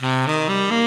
Bye.